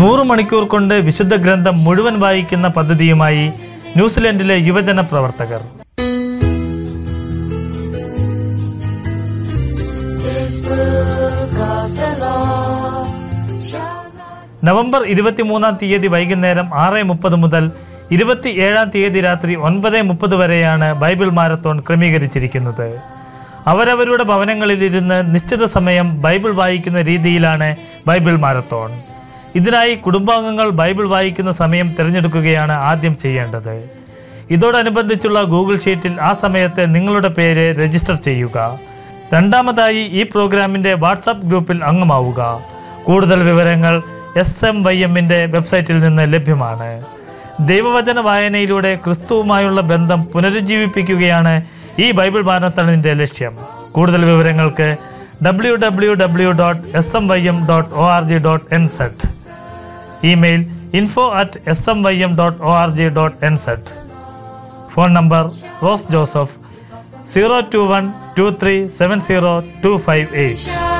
നൂറ് മണിക്കൂർ കൊണ്ട് വിശുദ്ധ ഗ്രന്ഥം മുഴുവൻ വായിക്കുന്ന പദ്ധതിയുമായി ന്യൂസിലൻഡിലെ യുവജന പ്രവർത്തകർ. നവംബർ ഇരുപത്തിമൂന്നാം തീയതി വൈകുന്നേരം ആറ് മുപ്പത് മുതൽ ഇരുപത്തി ഏഴാം തീയതി രാത്രി ഒൻപത് മുപ്പത് വരെയാണ് ബൈബിൾ മാരത്തോൺ ക്രമീകരിച്ചിരിക്കുന്നത്. അവരവരുടെ ഭവനങ്ങളിലിരുന്ന് നിശ്ചിത സമയം ബൈബിൾ വായിക്കുന്ന രീതിയിലാണ് ബൈബിൾ മാരത്തോൺ. ഇതിനായി കുടുംബാംഗങ്ങൾ ബൈബിൾ വായിക്കുന്ന സമയം തിരഞ്ഞെടുക്കുകയാണ് ആദ്യം ചെയ്യേണ്ടത്. ഇതോടനുബന്ധിച്ചുള്ള ഗൂഗിൾ ഷീറ്റിൽ ആ സമയത്ത് നിങ്ങളുടെ പേര് രജിസ്റ്റർ ചെയ്യുക. രണ്ടാമതായി ഈ പ്രോഗ്രാമിന്റെ വാട്സാപ്പ് ഗ്രൂപ്പിൽ അംഗമാവുക. കൂടുതൽ വിവരങ്ങൾ എസ് എം വൈ എമ്മിന്റെ വെബ്സൈറ്റിൽ നിന്ന് ലഭ്യമാണ്. ദൈവവചന വായനയിലൂടെ ക്രിസ്തുവുമായുള്ള ബന്ധം പുനരുജ്ജീവിപ്പിക്കുകയാണ് ഈ ബൈബിൾ മാനത്തണിന്റെ ലക്ഷ്യം. കൂടുതൽ വിവരങ്ങൾക്ക് W W W dot S M Y M dot O R G dot net Email info at smym.org.nz. Phone number Rose Joseph 0212370258.